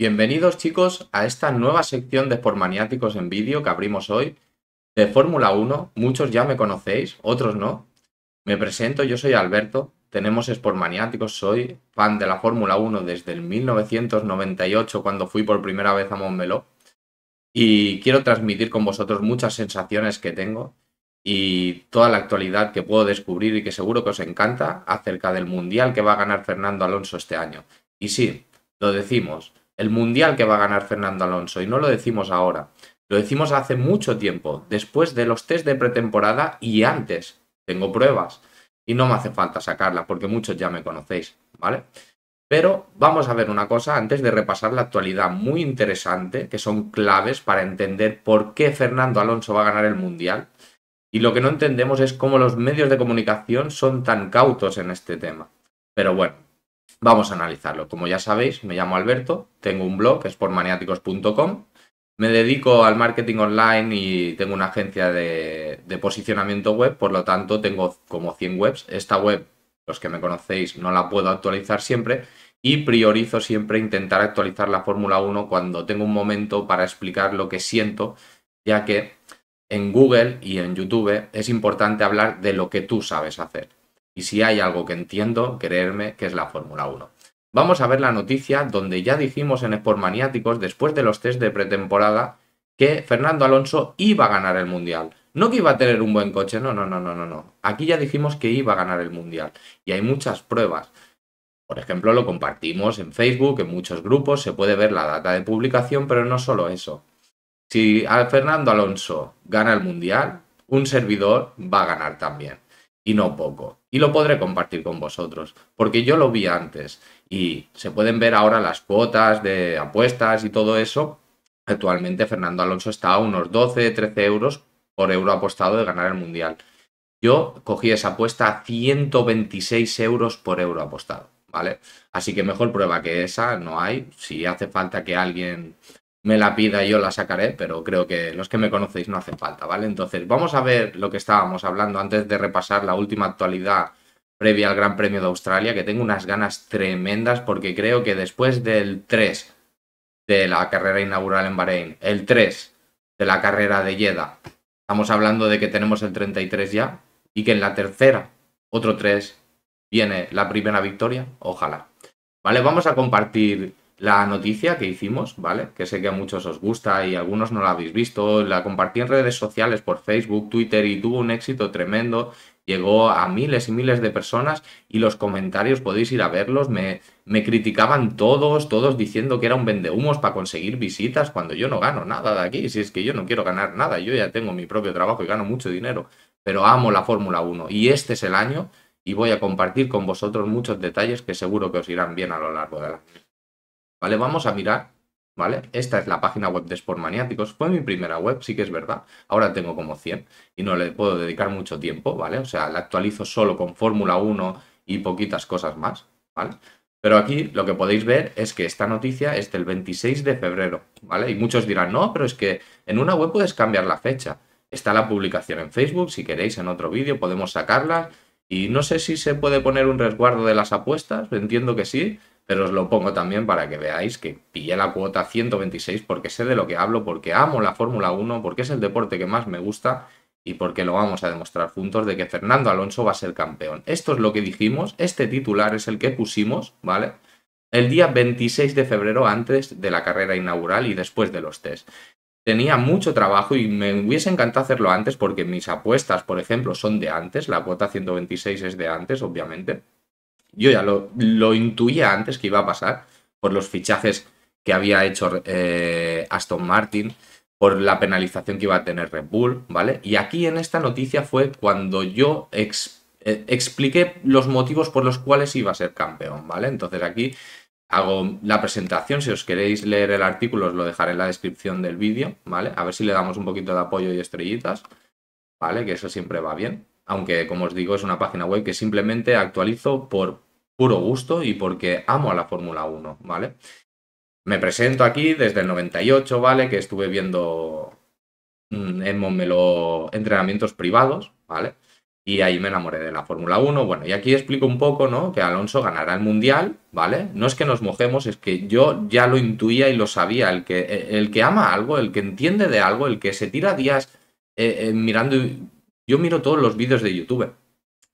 Bienvenidos chicos a esta nueva sección de Sportmaniáticos en vídeo que abrimos hoy de Fórmula 1. Muchos ya me conocéis, otros no. Me presento, yo soy Alberto, tenemos Sportmaniáticos, soy fan de la Fórmula 1 desde el 1998 cuando fui por primera vez a Montmeló y quiero transmitir con vosotros muchas sensaciones que tengo y toda la actualidad que puedo descubrir y que seguro que os encanta acerca del Mundial que va a ganar Fernando Alonso este año. Y sí, lo decimos, el mundial que va a ganar Fernando Alonso. Y no lo decimos ahora, lo decimos hace mucho tiempo, después de los test de pretemporada y antes. Tengo pruebas y no me hace falta sacarla porque muchos ya me conocéis, ¿vale? Pero vamos a ver una cosa antes de repasar la actualidad muy interesante, que son claves para entender por qué Fernando Alonso va a ganar el Mundial. Y lo que no entendemos es cómo los medios de comunicación son tan cautos en este tema. Pero bueno, Vamos a analizarlo. Como ya sabéis, me llamo Alberto, tengo un blog, sportmaniáticos.com. Me dedico al marketing online y tengo una agencia de, posicionamiento web, por lo tanto tengo como 100 webs. Esta web, los que me conocéis, no la puedo actualizar siempre y priorizo siempre intentar actualizar la Fórmula 1 cuando tengo un momento para explicar lo que siento, ya que en Google y en YouTube es importante hablar de lo que tú sabes hacer. Y si hay algo que entiendo, creerme que es la Fórmula 1. Vamos a ver la noticia donde ya dijimos en Sportmaniáticos, después de los test de pretemporada, que Fernando Alonso iba a ganar el Mundial. No que iba a tener un buen coche, no, no, no, no, no, no. Aquí ya dijimos que iba a ganar el Mundial. Y hay muchas pruebas. Por ejemplo, lo compartimos en Facebook, en muchos grupos, se puede ver la data de publicación, pero no solo eso. Si Fernando Alonso gana el Mundial, un servidor va a ganar también y no poco. Y lo podré compartir con vosotros, porque yo lo vi antes y se pueden ver ahora las cuotas de apuestas y todo eso. Actualmente Fernando Alonso está a unos 12, 13 euros por euro apostado de ganar el Mundial. Yo cogí esa apuesta a 126 euros por euro apostado, ¿vale? Así que mejor prueba que esa no hay. Si hace falta que alguien me la pida yo la sacaré, pero creo que los que me conocéis no hace falta, ¿vale? Entonces, vamos a ver lo que estábamos hablando antes de repasar la última actualidad previa al Gran Premio de Australia, que tengo unas ganas tremendas porque creo que después del 3 de la carrera inaugural en Bahrein, el 3 de la carrera de Jeddah, estamos hablando de que tenemos el 33 ya y que en la tercera, otro 3, viene la primera victoria, ojalá. Vale, vamos a compartir la noticia que hicimos, ¿vale? Que sé que a muchos os gusta y algunos no la habéis visto. La compartí en redes sociales por Facebook, Twitter y tuvo un éxito tremendo. Llegó a miles y miles de personas y los comentarios podéis ir a verlos. Me, criticaban todos, todos diciendo que era un vendehumos para conseguir visitas cuando yo no gano nada de aquí. Si es que yo no quiero ganar nada, yo ya tengo mi propio trabajo y gano mucho dinero. Pero amo la Fórmula 1 y este es el año y voy a compartir con vosotros muchos detalles que seguro que os irán bien a lo largo del año. ¿Vale? Vamos a mirar, ¿vale? Esta es la página web de Sportmaniáticos. Fue mi primera web, sí que es verdad. Ahora tengo como 100 y no le puedo dedicar mucho tiempo, ¿vale? O sea, la actualizo solo con Fórmula 1 y poquitas cosas más, ¿vale? Pero aquí lo que podéis ver es que esta noticia es del 26 de febrero, ¿vale? Y muchos dirán, no, pero es que en una web puedes cambiar la fecha. Está la publicación en Facebook, si queréis en otro vídeo podemos sacarla. Y no sé si se puede poner un resguardo de las apuestas, entiendo que sí, pero os lo pongo también para que veáis que pillé la cuota 126 porque sé de lo que hablo, porque amo la Fórmula 1, porque es el deporte que más me gusta y porque lo vamos a demostrar juntos de que Fernando Alonso va a ser campeón. Esto es lo que dijimos, este titular es el que pusimos, ¿vale? El día 26 de febrero antes de la carrera inaugural y después de los test. Tenía mucho trabajo y me hubiese encantado hacerlo antes porque mis apuestas, por ejemplo, son de antes, la cuota 126 es de antes, obviamente yo ya lo, intuía antes que iba a pasar por los fichajes que había hecho eh, Aston Martin, por la penalización que iba a tener Red Bull, ¿vale? Y aquí en esta noticia fue cuando yo eh, expliqué los motivos por los cuales iba a ser campeón, ¿vale? Entonces aquí hago la presentación, si os queréis leer el artículo os lo dejaré en la descripción del vídeo, ¿vale? A ver si le damos un poquito de apoyo y estrellitas, ¿vale? Que eso siempre va bien aunque como os digo es una página web que simplemente actualizo por puro gusto y porque amo a la Fórmula 1, ¿vale? Me presento aquí desde el 98, ¿vale? Que estuve viendo mm, en Montmeló entrenamientos privados, ¿vale? y ahí me enamoré de la Fórmula 1. Bueno, y aquí explico un poco, ¿no? Que Alonso ganará el Mundial, ¿vale? No es que nos mojemos, es que yo ya lo intuía y lo sabía. El que, el que ama algo, el que entiende de algo, el que se tira días eh, eh, mirando... Yo miro todos los vídeos de YouTube.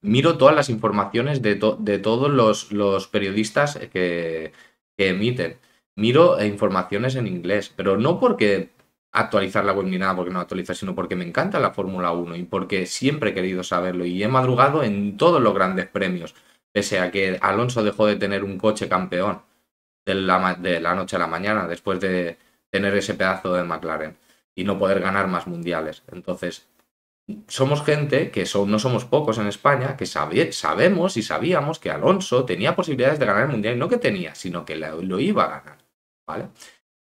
Miro todas las informaciones de, de todos los, los periodistas que, emiten. Miro informaciones en inglés, pero no porque actualizar la web ni nada porque no actualiza, sino porque me encanta la Fórmula 1 y porque siempre he querido saberlo y he madrugado en todos los grandes premios, pese a que Alonso dejó de tener un coche campeón de la, de la noche a la mañana después de tener ese pedazo de McLaren y no poder ganar más mundiales. Entonces, somos gente que son, no somos pocos en España, que sabemos y sabíamos que Alonso tenía posibilidades de ganar el mundial, y no que tenía, sino que lo, iba a ganar. ¿Vale?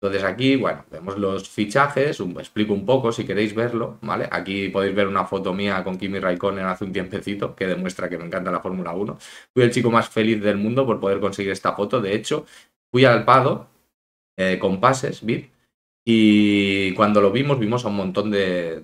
Entonces aquí, bueno, vemos los fichajes, explico un poco si queréis verlo, ¿vale? Aquí podéis ver una foto mía con Kimi Raikkonen hace un tiempecito que demuestra que me encanta la Fórmula 1. Fui el chico más feliz del mundo por poder conseguir esta foto. De hecho, fui al Pado eh, con pases, VIP, y cuando lo vimos, vimos a un montón de,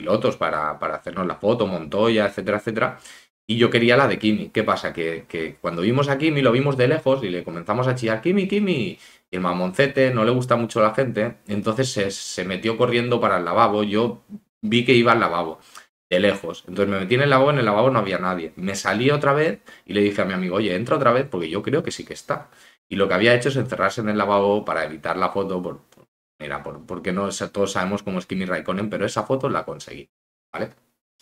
pilotos para, para, hacernos la foto, Montoya, etcétera, etcétera. Y yo quería la de Kimi. ¿Qué pasa? Que, que, cuando vimos a Kimi lo vimos de lejos y le comenzamos a chillar, Kimi, Kimi y el mamoncete no le gusta mucho a la gente, entonces se, metió corriendo para el lavabo. Yo vi que iba al lavabo, de lejos. Entonces me metí en el lavabo, en el lavabo no había nadie. Me salí otra vez y le dije a mi amigo, oye, entra otra vez porque yo creo que sí que está. Y lo que había hecho es encerrarse en el lavabo para evitar la foto, por, mira, porque no todos sabemos cómo es Kimi Raikkonen, pero esa foto la conseguí, ¿vale?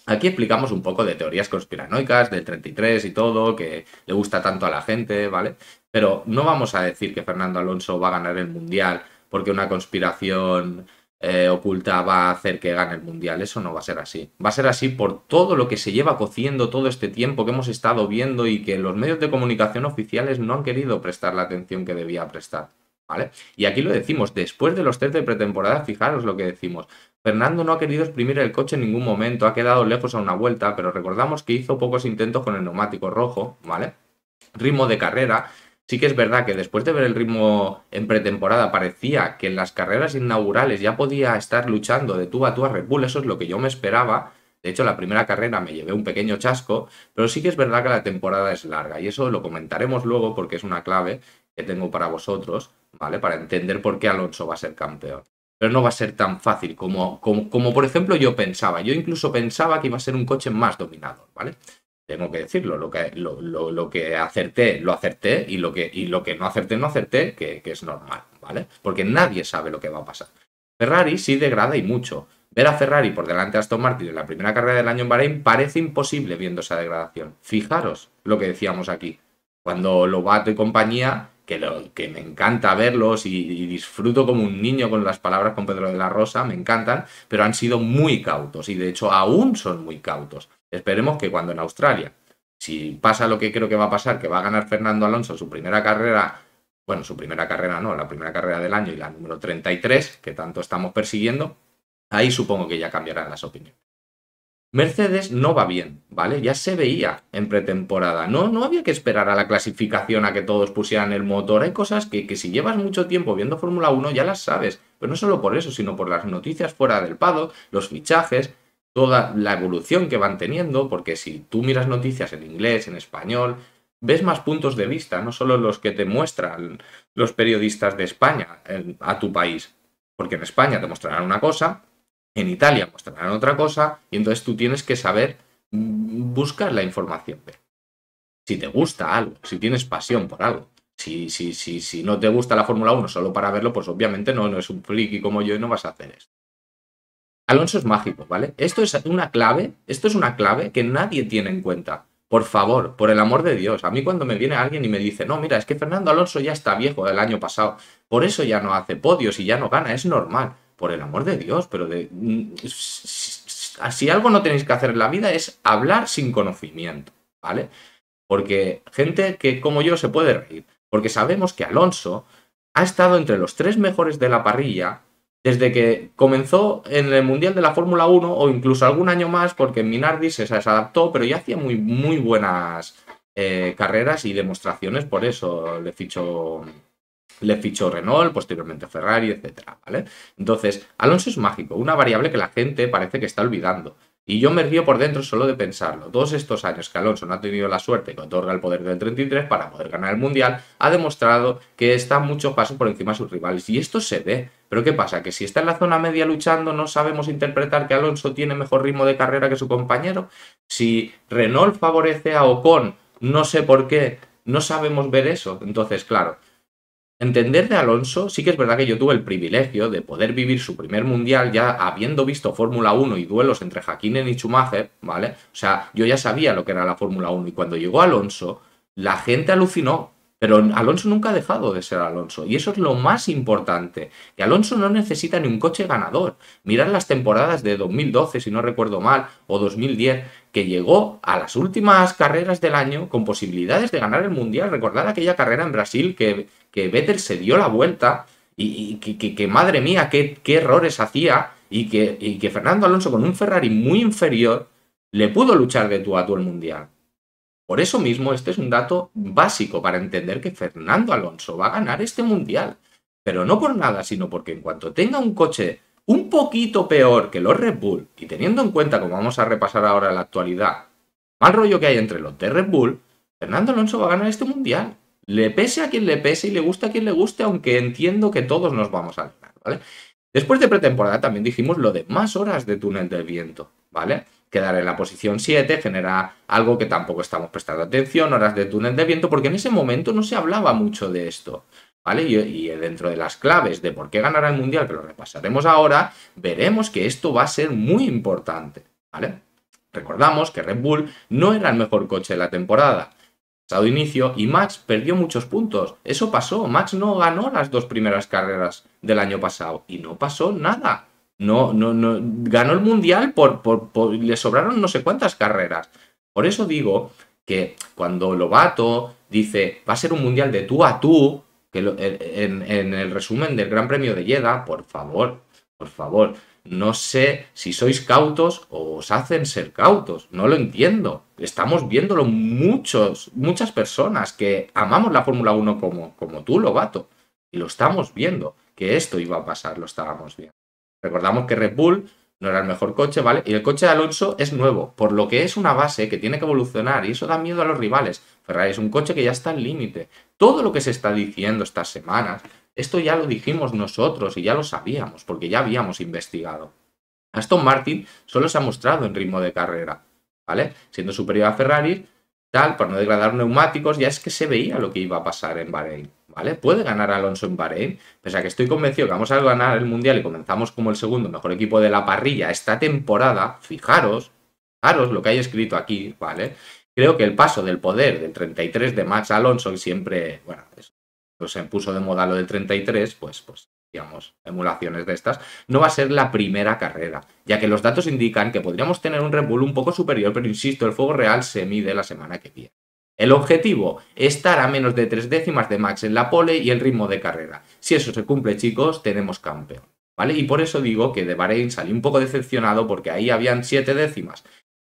Aquí explicamos un poco de teorías conspiranoicas, del 33 y todo, que le gusta tanto a la gente, ¿vale? Pero no vamos a decir que Fernando Alonso va a ganar el Mundial porque una conspiración eh, oculta va a hacer que gane el Mundial. Eso no va a ser así. Va a ser así por todo lo que se lleva cociendo todo este tiempo que hemos estado viendo y que los medios de comunicación oficiales no han querido prestar la atención que debía prestar. ¿Vale? Y aquí lo decimos, después de los test de pretemporada, fijaros lo que decimos. Fernando no ha querido exprimir el coche en ningún momento, ha quedado lejos a una vuelta, pero recordamos que hizo pocos intentos con el neumático rojo, ¿vale? Ritmo de carrera, Sí que es verdad que después de ver el ritmo en pretemporada parecía que en las carreras inaugurales ya podía estar luchando de tú a tú a Red eso es lo que yo me esperaba. De hecho, la primera carrera me llevé un pequeño chasco, pero sí que es verdad que la temporada es larga y eso lo comentaremos luego porque es una clave que tengo para vosotros, ¿vale? Para entender por qué Alonso va a ser campeón. Pero no va a ser tan fácil como, como, como por ejemplo yo pensaba. Yo incluso pensaba que iba a ser un coche más dominador, ¿vale? tengo que decirlo, lo que, lo, que acerté, lo acerté y lo que, y lo que no acerté, no acerté, que, es normal, ¿vale? Porque nadie sabe lo que va a pasar. Ferrari sí degrada y mucho. Ver a Ferrari por delante de Aston Martin en la primera carrera del año en Bahrein parece imposible viendo esa degradación. Fijaros lo que decíamos aquí. Cuando Lobato y compañía, que, lo, que me encanta verlos y, y, disfruto como un niño con las palabras con Pedro de la Rosa, me encantan, pero han sido muy cautos y de hecho aún son muy cautos. Esperemos que cuando en Australia, si pasa lo que creo que va a pasar, que va a ganar Fernando Alonso su primera carrera, bueno, su primera carrera no, la primera carrera del año y la número 33, que tanto estamos persiguiendo, ahí supongo que ya cambiarán las opiniones. Mercedes no va bien, ¿vale? Ya se veía en pretemporada. No, no había que esperar a la clasificación a que todos pusieran el motor. Hay cosas que, que si llevas mucho tiempo viendo Fórmula 1 ya las sabes. Pero no solo por eso, sino por las noticias fuera del pado, los fichajes, toda la evolución que van teniendo, porque si tú miras noticias en inglés, en español, ves más puntos de vista, no solo los que te muestran los periodistas de España a tu país, porque en España te mostrarán una cosa, en Italia mostrarán otra cosa, y entonces tú tienes que saber buscar la información. Si te gusta algo, si tienes pasión por algo, si, si, si, si no te gusta la Fórmula 1 solo para verlo, pues obviamente no, no es un friki como yo y no vas a hacer esto. Alonso es mágico, ¿vale? Esto es una clave, esto es una clave que nadie tiene en cuenta. Por favor, por el amor de Dios. A mí cuando me viene alguien y me dice, no, mira, es que Fernando Alonso ya está viejo el año pasado, por eso ya no hace podios y ya no gana, es normal. Por el amor de Dios, pero de... Mm, si algo no tenéis que hacer en la vida es hablar sin conocimiento, ¿vale? Porque gente que como yo se puede reír, porque sabemos que Alonso ha estado entre los tres mejores de la parrilla desde que comenzó en el Mundial de la Fórmula 1 o incluso algún año más, porque Minardi se, adaptó, pero ya hacía muy, muy buenas eh, carreras y demostraciones, por eso le fichó, le fichó Renault, posteriormente Ferrari, etc. ¿vale? Entonces, Alonso es mágico, una variable que la gente parece que está olvidando. Y yo me río por dentro solo de pensarlo. Todos estos años que Alonso no ha tenido la suerte que otorga el poder del 33 para poder ganar el Mundial, ha demostrado que está mucho paso por encima de sus rivales. Y esto se ve. Pero ¿qué pasa? Que si está en la zona media luchando, no sabemos interpretar que Alonso tiene mejor ritmo de carrera que su compañero. Si Renault favorece a Ocon, no sé por qué, no sabemos ver eso. Entonces, claro, Entender de Alonso, sí que es verdad que yo tuve el privilegio de poder vivir su primer mundial ya habiendo visto Fórmula 1 y duelos entre Hakkinen y Schumacher, ¿vale? O sea, yo ya sabía lo que era la Fórmula 1 y cuando llegó Alonso, la gente alucinó pero Alonso nunca ha dejado de ser Alonso. Y eso es lo más importante. Que Alonso no necesita ni un coche ganador. Mirad las temporadas de 2012, si no recuerdo mal, o 2010, que llegó a las últimas carreras del año con posibilidades de ganar el Mundial. Recordad aquella carrera en Brasil que, que Vettel se dio la vuelta y, que, madre mía, qué, errores hacía. Y que, y que Fernando Alonso con un Ferrari muy inferior le pudo luchar de tú a tú el Mundial. Por eso mismo, este es un dato básico para entender que Fernando Alonso va a ganar este mundial. Pero no por nada, sino porque en cuanto tenga un coche un poquito peor que los Red Bull, y teniendo en cuenta, como vamos a repasar ahora en la actualidad, mal rollo que hay entre los de Red Bull, Fernando Alonso va a ganar este mundial. Le pese a quien le pese y le guste a quien le guste, aunque entiendo que todos nos vamos a ¿vale? Después de pretemporada también dijimos lo de más horas de túnel del viento, ¿vale? quedar en la posición 7 genera algo que tampoco estamos prestando atención, horas de túnel de viento, porque en ese momento no se hablaba mucho de esto. ¿Vale? Y, dentro de las claves de por qué ganará el Mundial, que lo repasaremos ahora, veremos que esto va a ser muy importante. ¿Vale? Recordamos que Red Bull no era el mejor coche de la temporada. Inicio y Max perdió muchos puntos. Eso pasó. Max no ganó las dos primeras carreras del año pasado y no pasó nada. No, no, no, ganó el mundial por, por, le sobraron no sé cuántas carreras. Por eso digo que cuando Lobato dice va a ser un mundial de tú a tú, que en, en, el resumen del Gran Premio de Jeddah, por favor, por favor, no sé si sois cautos o os hacen ser cautos, no lo entiendo. Estamos viéndolo muchos, muchas personas que amamos la Fórmula 1 como, como tú, Lobato, y lo estamos viendo, que esto iba a pasar, lo estábamos viendo. Recordamos que Red Bull no era el mejor coche, ¿vale? Y el coche de Alonso es nuevo, por lo que es una base que tiene que evolucionar y eso da miedo a los rivales. Ferrari es un coche que ya está al límite. Todo lo que se está diciendo estas semanas, esto ya lo dijimos nosotros y ya lo sabíamos, porque ya habíamos investigado. Aston Martin solo se ha mostrado en ritmo de carrera, ¿vale? Siendo superior a Ferrari, tal, por no degradar neumáticos, ya es que se veía lo que iba a pasar en Bahrein. ¿vale? Puede ganar Alonso en Bahrein, pese a que estoy convencido que vamos a ganar el Mundial y comenzamos como el segundo mejor equipo de la parrilla esta temporada, fijaros, fijaros lo que hay escrito aquí, ¿vale? Creo que el paso del poder del 33 de Max Alonso, siempre, bueno, pues se puso de moda lo del 33, pues, pues, digamos, emulaciones de estas, no va a ser la primera carrera, ya que los datos indican que podríamos tener un Red Bull un poco superior, pero insisto, el fuego real se mide la semana que viene. El objetivo, estar a menos de tres décimas de Max en la pole y el ritmo de carrera. Si eso se cumple, chicos, tenemos campeón. ¿Vale? Y por eso digo que de Bahrein salí un poco decepcionado porque ahí habían siete décimas.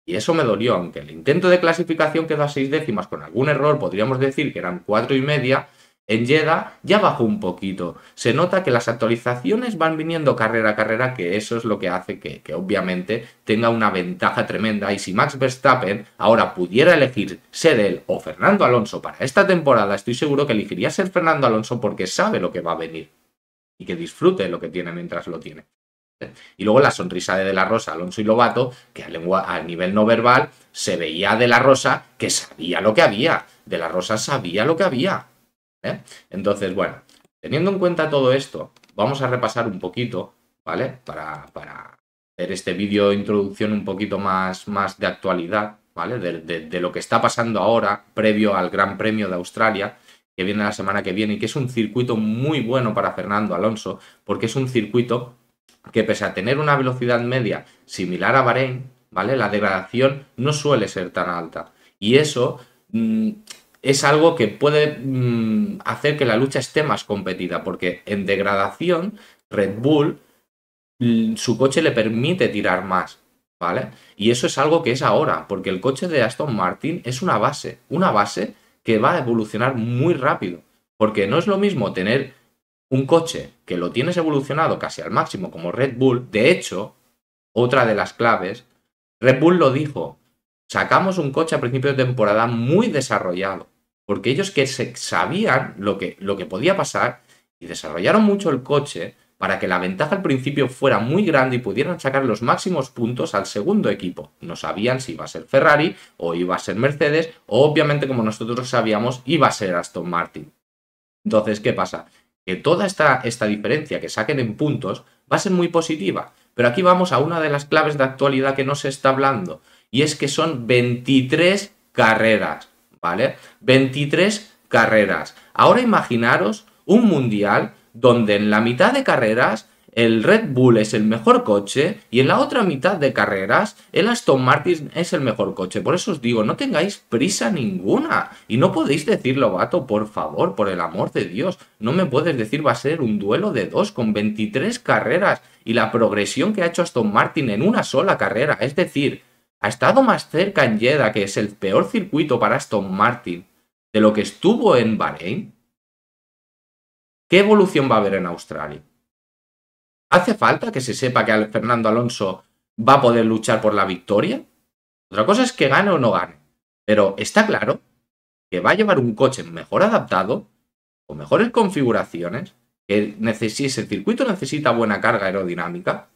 Y eso me dolió, aunque el intento de clasificación quedó a seis décimas con algún error, podríamos decir que eran cuatro y media, en Jeddah ya bajó un poquito. Se nota que las actualizaciones van viniendo carrera a carrera, que eso es lo que hace que, obviamente tenga una ventaja tremenda. Y si Max Verstappen ahora pudiera elegir ser él o Fernando Alonso para esta temporada, estoy seguro que elegiría ser Fernando Alonso porque sabe lo que va a venir y que disfrute lo que tiene mientras lo tiene. Y luego la sonrisa de De La Rosa, Alonso y Lobato, que a, nivel no verbal se veía De La Rosa que sabía lo que había. De La Rosa sabía lo que había. ¿Eh? Entonces, bueno, teniendo en cuenta todo esto, vamos a repasar un poquito, ¿vale? Para, hacer este vídeo de introducción un poquito más, más de actualidad, ¿vale? De, lo que está pasando ahora, previo al Gran Premio de Australia, que viene la semana que viene y que es un circuito muy bueno para Fernando Alonso, porque es un circuito que pese a tener una velocidad media similar a Bahrein, ¿vale? La degradación no suele ser tan alta. Y eso mm, es algo que puede mm, hacer que la lucha esté más competida, porque en degradación Red Bull, mm, su coche le permite tirar más, ¿vale? Y eso es algo que es ahora, porque el coche de Aston Martin es una base, una base que va a evolucionar muy rápido, porque no es lo mismo tener un coche que lo tienes evolucionado casi al máximo como Red Bull, de hecho, otra de las claves Red Bull lo dijo. Sacamos un coche a principio de temporada muy desarrollado. Porque ellos que sabían lo que, lo que podía pasar y desarrollaron mucho el coche para que la ventaja al principio fuera muy grande y pudieran sacar los máximos puntos al segundo equipo. No sabían si iba a ser Ferrari o iba a ser Mercedes, o obviamente como nosotros sabíamos iba a ser Aston Martin. Entonces, ¿qué pasa? Que toda esta, esta diferencia que saquen en puntos va a ser muy positiva. Pero aquí vamos a una de las claves de actualidad que no se está hablando, y es que son 23 carreras, ¿vale? 23 carreras. Ahora imaginaros un mundial donde en la mitad de carreras el Red Bull es el mejor coche y en la otra mitad de carreras el Aston Martin es el mejor coche. Por eso os digo, no tengáis prisa ninguna. Y no podéis decirlo, vato, por favor, por el amor de Dios. No me puedes decir va a ser un duelo de dos con 23 carreras y la progresión que ha hecho Aston Martin en una sola carrera. Es decir, ha estado más cerca en Jeddah, que es el peor circuito para Aston Martin, de lo que estuvo en Bahrein. ¿Qué evolución va a haber en Australia? ¿Hace falta que se sepa que Fernando Alonso va a poder luchar por la victoria? Otra cosa es que gane o no gane. Pero está claro que va a llevar un coche mejor adaptado, con mejores configuraciones, que el circuito necesita buena carga aerodinámica.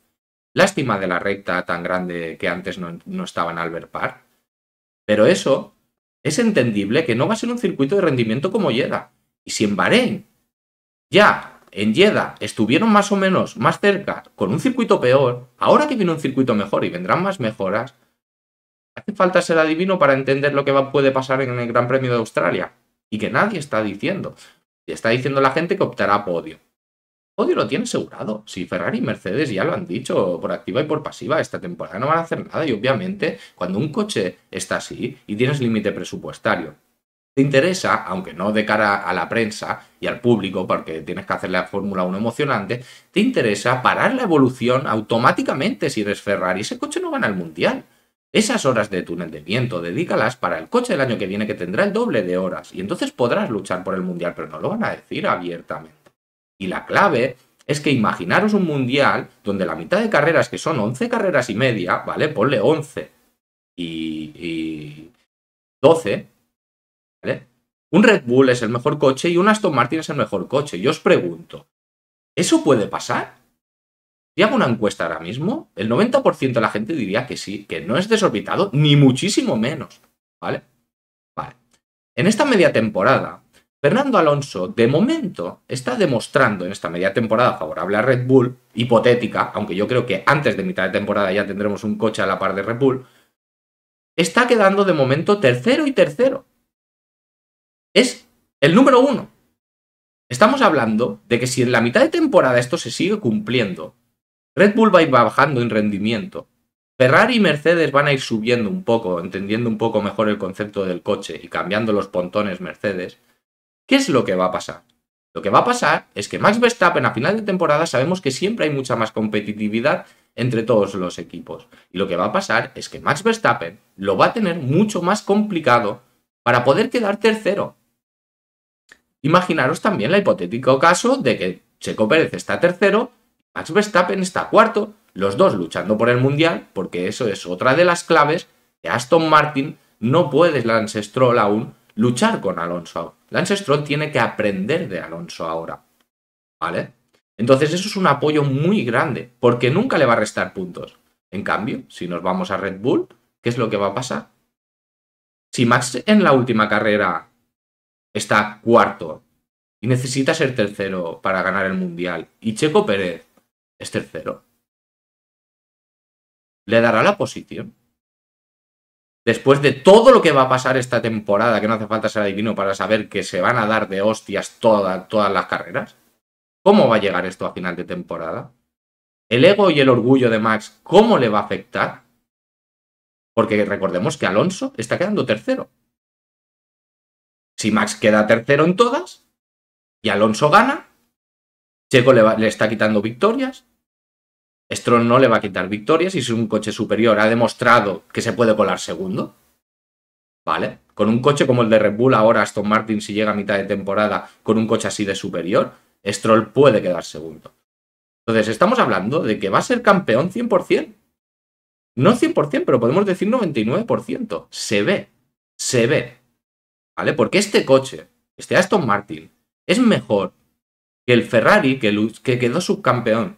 Lástima de la recta tan grande que antes no, no estaba en Albert Park. Pero eso es entendible que no va a ser un circuito de rendimiento como llega. Y si en Bahrein ya en Jeddah estuvieron más o menos más cerca con un circuito peor, ahora que viene un circuito mejor y vendrán más mejoras, hace falta ser adivino para entender lo que puede pasar en el Gran Premio de Australia y que nadie está diciendo. Está diciendo la gente que optará a podio. Podio lo tiene asegurado. Si Ferrari y Mercedes ya lo han dicho por activa y por pasiva, esta temporada no van a hacer nada. Y obviamente, cuando un coche está así y tienes límite presupuestario te interesa, aunque no de cara a la prensa y al público, porque tienes que hacer la Fórmula 1 emocionante, te interesa parar la evolución automáticamente si eres Ferrari. Ese coche no gana el Mundial. Esas horas de túnel de viento, dedícalas para el coche del año que viene que tendrá el doble de horas y entonces podrás luchar por el Mundial, pero no lo van a decir abiertamente. Y la clave es que imaginaros un Mundial donde la mitad de carreras, que son 11 carreras y media, ¿vale? Ponle 11 y, y 12, un Red Bull es el mejor coche y un Aston Martin es el mejor coche. Yo os pregunto, ¿eso puede pasar? Si hago una encuesta ahora mismo, el 90% de la gente diría que sí, que no es desorbitado, ni muchísimo menos. ¿Vale? Vale. En esta media temporada, Fernando Alonso, de momento, está demostrando en esta media temporada favorable a Red Bull, hipotética, aunque yo creo que antes de mitad de temporada ya tendremos un coche a la par de Red Bull, está quedando de momento tercero y tercero. Es el número uno. Estamos hablando de que si en la mitad de temporada esto se sigue cumpliendo, Red Bull va a ir bajando en rendimiento, Ferrari y Mercedes van a ir subiendo un poco, entendiendo un poco mejor el concepto del coche y cambiando los pontones Mercedes, ¿qué es lo que va a pasar? Lo que va a pasar es que Max Verstappen a final de temporada sabemos que siempre hay mucha más competitividad entre todos los equipos. Y lo que va a pasar es que Max Verstappen lo va a tener mucho más complicado para poder quedar tercero. Imaginaros también el hipotético caso de que Checo Pérez está tercero, Max Verstappen está cuarto, los dos luchando por el Mundial, porque eso es otra de las claves que Aston Martin no puede Lance Stroll aún luchar con Alonso. Lance Stroll tiene que aprender de Alonso ahora. ¿Vale? Entonces eso es un apoyo muy grande, porque nunca le va a restar puntos. En cambio, si nos vamos a Red Bull, ¿qué es lo que va a pasar? Si Max en la última carrera está cuarto y necesita ser tercero para ganar el Mundial y Checo Pérez es tercero, ¿le dará la posición? Después de todo lo que va a pasar esta temporada, que no hace falta ser adivino para saber que se van a dar de hostias todas las carreras, ¿cómo va a llegar esto a final de temporada? ¿El ego y el orgullo de Max cómo le va a afectar? Porque recordemos que Alonso está quedando tercero. Si Max queda tercero en todas y Alonso gana, Checo le, está quitando victorias, Stroll no le va a quitar victorias y si un coche superior ha demostrado que se puede colar segundo. ¿Vale? Con un coche como el de Red Bull, ahora Aston Martin, si llega a mitad de temporada con un coche así de superior, Stroll puede quedar segundo. Entonces, estamos hablando de que va a ser campeón 100%. No 100%, pero podemos decir 99%. Se ve, se ve. ¿Vale? Porque este coche, este Aston Martin, es mejor que el Ferrari que, que quedó subcampeón.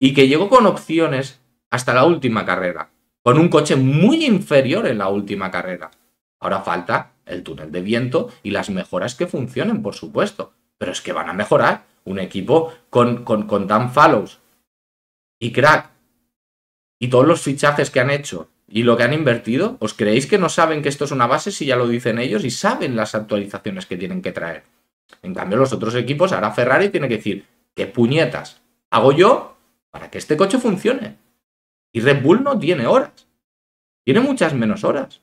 Y que llegó con opciones hasta la última carrera. Con un coche muy inferior en la última carrera. Ahora falta el túnel de viento y las mejoras que funcionen, por supuesto. Pero es que van a mejorar. Un equipo con, con, con Dan Fallows y Crack y todos los fichajes que han hecho y lo que han invertido, ¿os creéis que no saben que esto es una base si ya lo dicen ellos y saben las actualizaciones que tienen que traer? En cambio, los otros equipos, ahora Ferrari tiene que decir, ¿qué puñetas hago yo para que este coche funcione? Y Red Bull no tiene horas. Tiene muchas menos horas.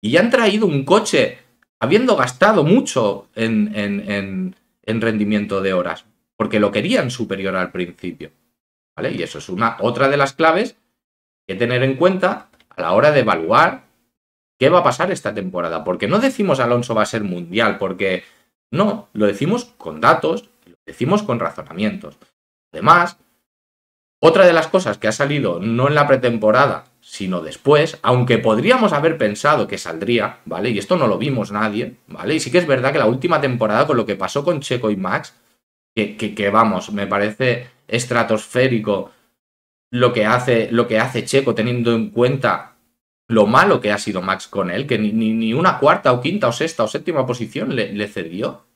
Y ya han traído un coche habiendo gastado mucho en, en, en, rendimiento de horas, porque lo querían superior al principio. ¿Vale? Y eso es una, otra de las claves que tener en cuenta a la hora de evaluar qué va a pasar esta temporada. Porque no decimos Alonso va a ser mundial, porque no, lo decimos con datos, lo decimos con razonamientos. Además, otra de las cosas que ha salido no en la pretemporada, sino después, aunque podríamos haber pensado que saldría, ¿vale? Y esto no lo vimos nadie, ¿vale? Y sí que es verdad que la última temporada, con lo que pasó con Checo y Max, que, que, vamos, me parece estratosférico lo que, hace, lo que hace Checo teniendo en cuenta lo malo que ha sido Max con él, que ni, ni una cuarta o quinta o sexta o séptima posición le, le cedió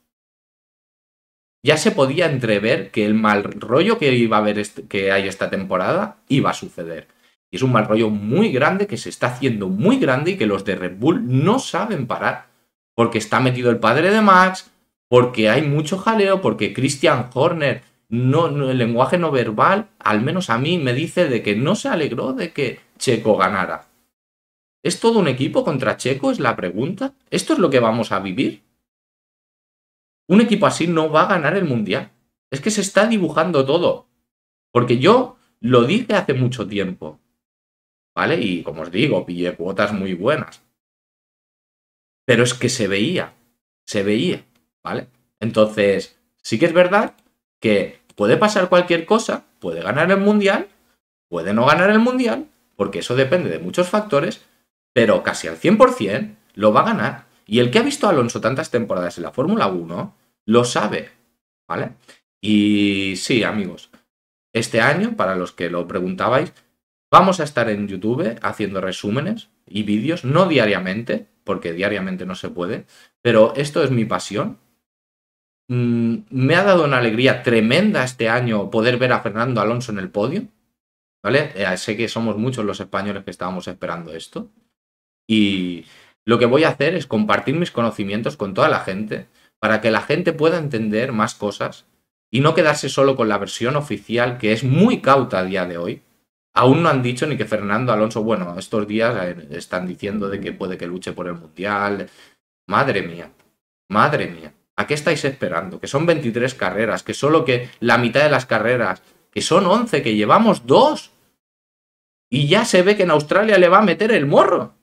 ya se podía entrever que el mal rollo que iba a haber que hay esta temporada iba a suceder. Y es un mal rollo muy grande que se está haciendo muy grande y que los de Red Bull no saben parar. Porque está metido el padre de Max, porque hay mucho jaleo, porque Christian Horner, no, el lenguaje no verbal, al menos a mí, me dice de que no se alegró de que Checo ganara. ¿Es todo un equipo contra Checo? Es la pregunta. ¿Esto es lo que vamos a vivir? Un equipo así no va a ganar el Mundial. Es que se está dibujando todo. Porque yo lo dije hace mucho tiempo. ¿Vale? Y como os digo, pillé cuotas muy buenas. Pero es que se veía. Se veía. ¿Vale? Entonces, sí que es verdad que puede pasar cualquier cosa, puede ganar el Mundial, puede no ganar el Mundial, porque eso depende de muchos factores, pero casi al 100% lo va a ganar. Y el que ha visto a Alonso tantas temporadas en la Fórmula 1 lo sabe, ¿vale? Y sí, amigos, este año, para los que lo preguntabais, vamos a estar en YouTube haciendo resúmenes y vídeos, no diariamente, porque diariamente no se puede, pero esto es mi pasión. Mm, me ha dado una alegría tremenda este año poder ver a Fernando Alonso en el podio, ¿vale? Eh, sé que somos muchos los españoles que estábamos esperando esto. Y, lo que voy a hacer es compartir mis conocimientos con toda la gente para que la gente pueda entender más cosas y no quedarse solo con la versión oficial que es muy cauta a día de hoy. Aún no han dicho ni que Fernando Alonso, bueno, estos días eh, están diciendo de que puede que luche por el Mundial. Madre mía, madre mía. ¿A qué estáis esperando? Que son 23 carreras, que solo que la mitad de las carreras, que son 11, que llevamos dos. Y ya se ve que en Australia le va a meter el morro.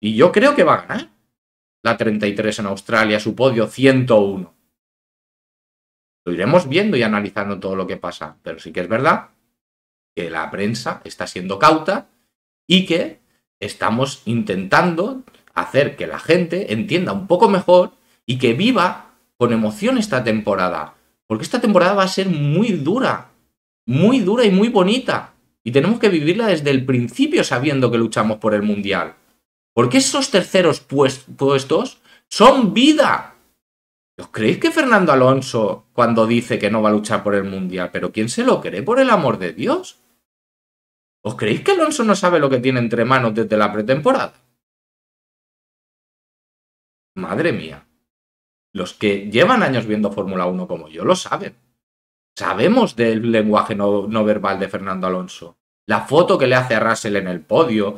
Y yo creo que va a ganar la 33 en Australia, su podio 101. Lo iremos viendo y analizando todo lo que pasa, pero sí que es verdad que la prensa está siendo cauta y que estamos intentando hacer que la gente entienda un poco mejor y que viva con emoción esta temporada. Porque esta temporada va a ser muy dura, muy dura y muy bonita. Y tenemos que vivirla desde el principio sabiendo que luchamos por el Mundial. Porque esos terceros puestos son vida. ¿Os creéis que Fernando Alonso, cuando dice que no va a luchar por el Mundial, pero quién se lo cree por el amor de Dios? ¿Os creéis que Alonso no sabe lo que tiene entre manos desde la pretemporada? Madre mía. Los que llevan años viendo Fórmula 1 como yo lo saben. Sabemos del lenguaje no, no, verbal de Fernando Alonso. La foto que le hace a Russell en el podio,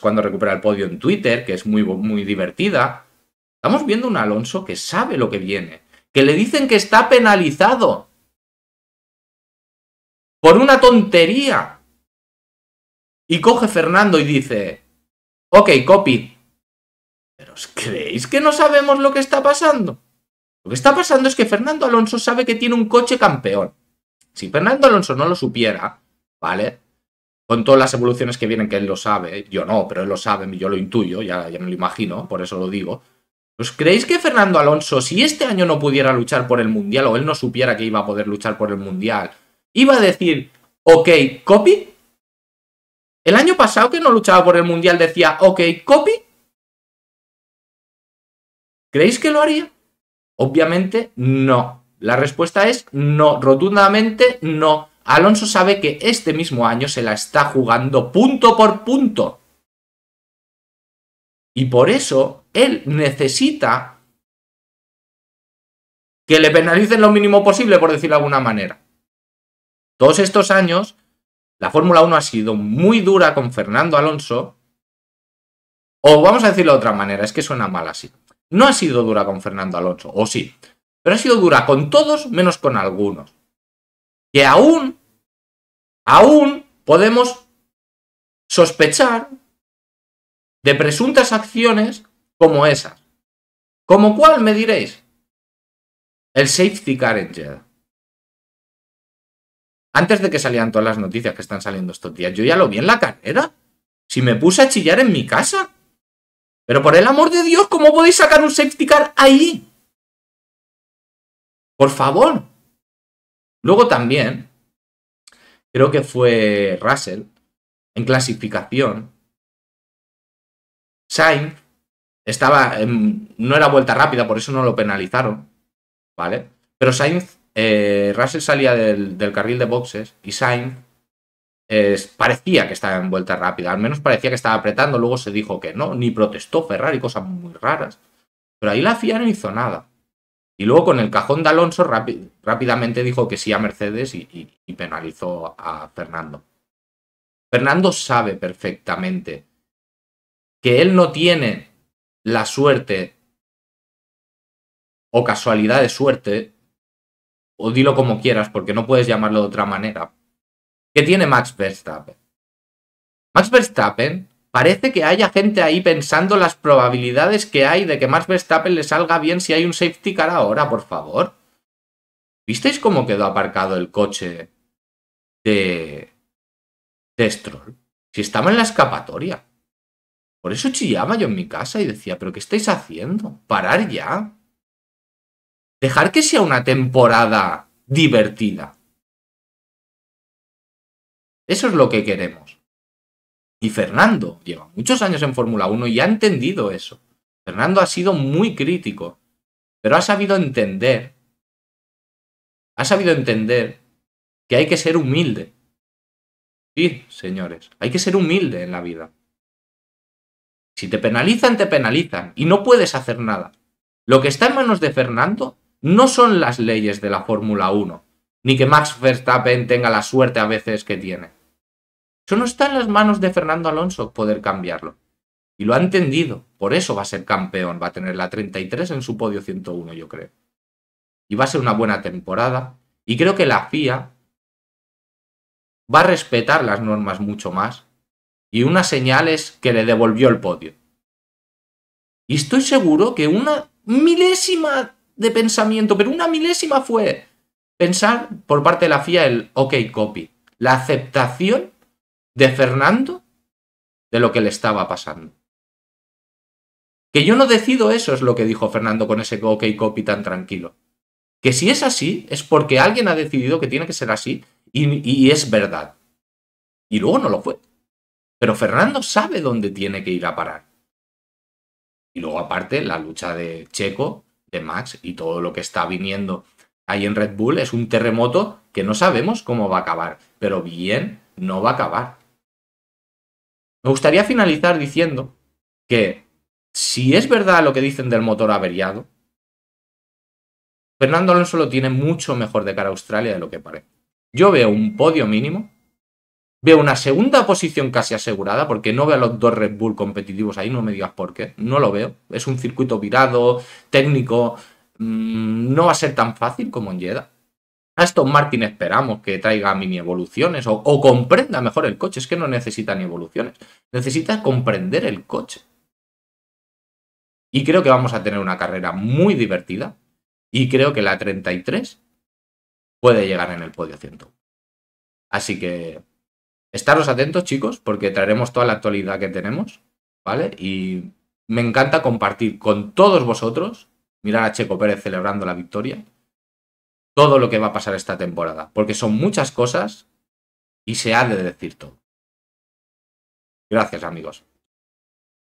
cuando recupera el podio en Twitter, que es muy, muy divertida. Estamos viendo un Alonso que sabe lo que viene, que le dicen que está penalizado por una tontería. Y coge Fernando y dice, ok, copy. ¿Pero os creéis que no sabemos lo que está pasando? Lo que está pasando es que Fernando Alonso sabe que tiene un coche campeón. Si Fernando Alonso no lo supiera, ¿vale? Con todas las evoluciones que vienen, que él lo sabe, yo no, pero él lo sabe, yo lo intuyo, ya, ya me lo imagino, por eso lo digo. ¿Os creéis que Fernando Alonso, si este año no pudiera luchar por el Mundial o él no supiera que iba a poder luchar por el Mundial, iba a decir, ok, copy? El año pasado que no luchaba por el Mundial decía, ok, copy? ¿Creéis que lo haría? Obviamente no. La respuesta es no, rotundamente no. Alonso sabe que este mismo año se la está jugando punto por punto. Y por eso él necesita que le penalicen lo mínimo posible, por decirlo de alguna manera. Todos estos años, la Fórmula 1 ha sido muy dura con Fernando Alonso. O vamos a decirlo de otra manera, es que suena mal así. No ha sido dura con Fernando Alonso, o sí, pero ha sido dura con todos menos con algunos que aún, aún podemos sospechar de presuntas acciones como esas. ¿Como cuál me diréis? El safety car en Jeddah. Antes de que salieran todas las noticias que están saliendo estos días, yo ya lo vi en la carrera. Si me puse a chillar en mi casa. Pero por el amor de Dios, ¿cómo podéis sacar un safety car ahí? Por favor. Luego también, creo que fue Russell, en clasificación, Sainz estaba, en, no era vuelta rápida, por eso no lo penalizaron, ¿vale? Pero Sainz, eh, Russell salía del, carril de boxes y Sainz parecía que estaba en vuelta rápida, al menos parecía que estaba apretando, luego se dijo que no, ni protestó Ferrari, cosas muy raras. Pero ahí la FIA no hizo nada. Y luego con el cajón de Alonso rápidamente dijo que sí a Mercedes y, penalizó a Fernando. Fernando sabe perfectamente que él no tiene la suerte o casualidad de suerte, o dilo como quieras porque no puedes llamarlo de otra manera, que tiene Max Verstappen. Max Verstappen Parece que haya gente ahí pensando las probabilidades que hay de que Max Verstappen le salga bien si hay un safety car ahora, por favor. ¿Visteis cómo quedó aparcado el coche de, de Stroll? Si estaba en la escapatoria. Por eso chillaba yo en mi casa y decía, ¿pero qué estáis haciendo? Parar ya. Dejar que sea una temporada divertida. Eso es lo que queremos. Y Fernando lleva muchos años en Fórmula 1 y ha entendido eso. Fernando ha sido muy crítico, pero ha sabido entender, ha sabido entender que hay que ser humilde. Sí, señores, hay que ser humilde en la vida. Si te penalizan, te penalizan y no puedes hacer nada. Lo que está en manos de Fernando no son las leyes de la Fórmula 1, ni que Max Verstappen tenga la suerte a veces que tiene. Eso no está en las manos de Fernando Alonso poder cambiarlo. Y lo ha entendido. Por eso va a ser campeón. Va a tener la 33 en su podio 101, yo creo. Y va a ser una buena temporada. Y creo que la FIA va a respetar las normas mucho más. Y una señal es que le devolvió el podio. Y estoy seguro que una milésima de pensamiento, pero una milésima fue pensar por parte de la FIA el ok copy. La aceptación de Fernando de lo que le estaba pasando. Que yo no decido eso, es lo que dijo Fernando con ese OK copy tan tranquilo. Que si es así, es porque alguien ha decidido que tiene que ser así y, y es verdad. Y luego no lo fue. Pero Fernando sabe dónde tiene que ir a parar. Y luego aparte, la lucha de Checo, de Max y todo lo que está viniendo ahí en Red Bull es un terremoto que no sabemos cómo va a acabar. Pero bien, no va a acabar. Me gustaría finalizar diciendo que si es verdad lo que dicen del motor averiado, Fernando Alonso lo tiene mucho mejor de cara a Australia de lo que parece. Yo veo un podio mínimo, veo una segunda posición casi asegurada, porque no veo a los dos Red Bull competitivos ahí, no me digas por qué, no lo veo. Es un circuito virado, técnico, mm, no va a ser tan fácil como en Jeddah. Aston Martin esperamos que traiga mini evoluciones o, comprenda mejor el coche. Es que no necesita ni evoluciones. Necesita comprender el coche. Y creo que vamos a tener una carrera muy divertida. Y creo que la 33 puede llegar en el podio 100. Así que estaros atentos, chicos, porque traeremos toda la actualidad que tenemos, ¿vale? Y me encanta compartir con todos vosotros, mirar a Checo Pérez celebrando la victoria, todo lo que va a pasar esta temporada, porque son muchas cosas y se ha de decir todo. Gracias, amigos.